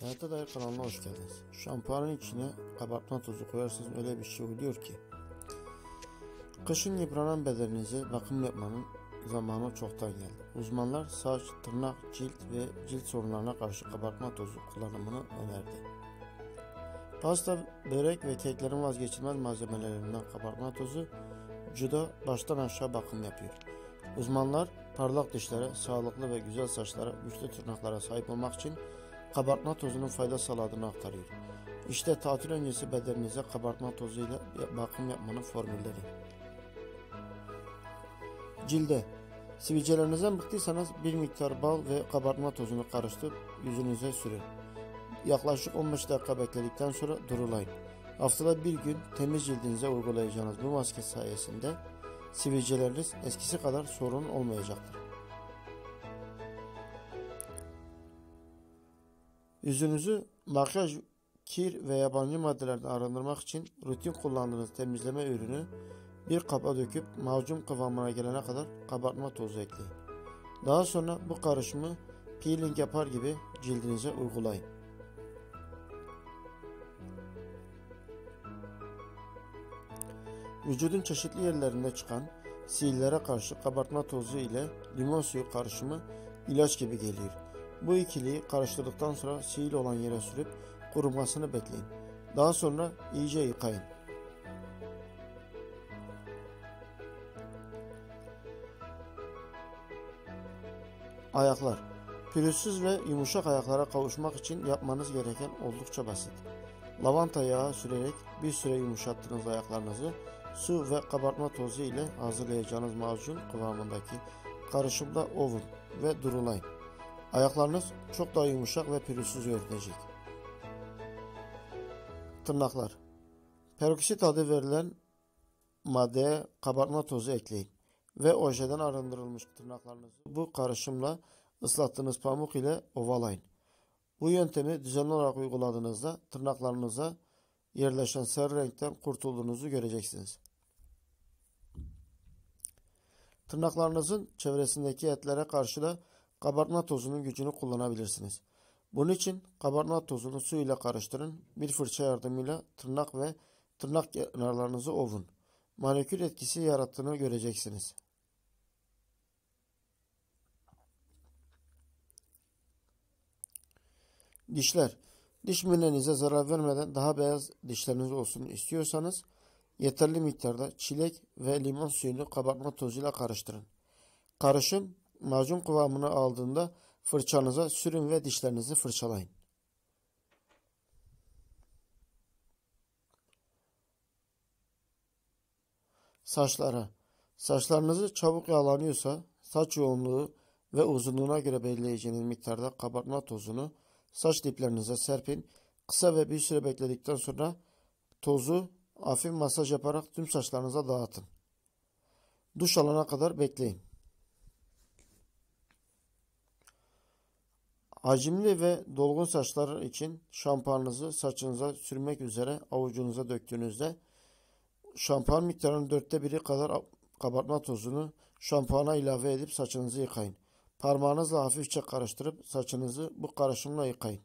Hayata Dair kanalına hoş geldiniz. Şampuanın içine kabartma tozu koyarsanız öyle bir şey oluyor ki. Kışın yıpranan bedeninize bakım yapmanın zamanı çoktan geldi. Uzmanlar saç, tırnak, cilt ve cilt sorunlarına karşı kabartma tozu kullanımını önerdi. Pasta, börek ve keklerin vazgeçilmez malzemelerinden kabartma tozu vücuda baştan aşağı bakım yapıyor. Uzmanlar parlak dişlere, sağlıklı ve güzel saçlara, güçlü tırnaklara sahip olmak için kabartma tozunun fayda sağladığını aktarıyor. İşte tatil öncesi bedeninize kabartma tozuyla bakım yapmanın formülleri. Cilde Sivilcelerinizden bıktıysanız bir miktar bal ve kabartma tozunu karıştırıp yüzünüze sürün. Yaklaşık 15 dakika bekledikten sonra durulayın. Haftada bir gün temiz cildinize uygulayacağınız bu maske sayesinde sivilceleriniz eskisi kadar sorun olmayacaktır. Yüzünüzü makyaj, kir ve yabancı maddelerden arındırmak için rutin kullandığınız temizleme ürünü bir kaba döküp macun kıvamına gelene kadar kabartma tozu ekleyin. Daha sonra bu karışımı peeling yapar gibi cildinize uygulayın. Vücudun çeşitli yerlerinde çıkan sihirlere karşı kabartma tozu ile limon suyu karışımı ilaç gibi geliyor. Bu ikiliyi karıştırdıktan sonra sihir olan yere sürüp kurumasını bekleyin. Daha sonra iyice yıkayın. Ayaklar Pürüzsüz ve yumuşak ayaklara kavuşmak için yapmanız gereken oldukça basit. Lavanta yağı sürerek bir süre yumuşattığınız ayaklarınızı su ve kabartma tozu ile hazırlayacağınız macun kıvamındaki karışımda ovun ve durulayın. Ayaklarınız çok daha yumuşak ve pürüzsüz görünecek. Tırnaklar Peroksit adı verilen maddeye kabartma tozu ekleyin ve ojeden arındırılmış tırnaklarınızı bu karışımla ıslattığınız pamuk ile ovalayın. Bu yöntemi düzenli olarak uyguladığınızda tırnaklarınıza yerleşen sarı renkten kurtulduğunuzu göreceksiniz. Tırnaklarınızın çevresindeki etlere karşı da kabartma tozunun gücünü kullanabilirsiniz. Bunun için kabartma tozunu su ile karıştırın. Bir fırça yardımıyla tırnak ve tırnak kenarlarınızı ovun. Manikür etkisi yarattığını göreceksiniz. Dişler. Diş minenize zarar vermeden daha beyaz dişleriniz olsun istiyorsanız yeterli miktarda çilek ve limon suyunu kabartma tozuyla karıştırın. Karışım macun kıvamını aldığında fırçanıza sürün ve dişlerinizi fırçalayın. Saçlara. Saçlarınızı çabuk yağlanıyorsa saç yoğunluğu ve uzunluğuna göre belirleyeceğiniz miktarda kabartma tozunu saç diplerinize serpin. Kısa ve bir süre bekledikten sonra tozu hafif masaj yaparak tüm saçlarınıza dağıtın. Duş alana kadar bekleyin. Hacimli ve dolgun saçlar için şampuanınızı saçınıza sürmek üzere avucunuza döktüğünüzde şampuan miktarının dörtte biri kadar kabartma tozunu şampuana ilave edip saçınızı yıkayın. Parmağınızla hafifçe karıştırıp saçınızı bu karışımla yıkayın.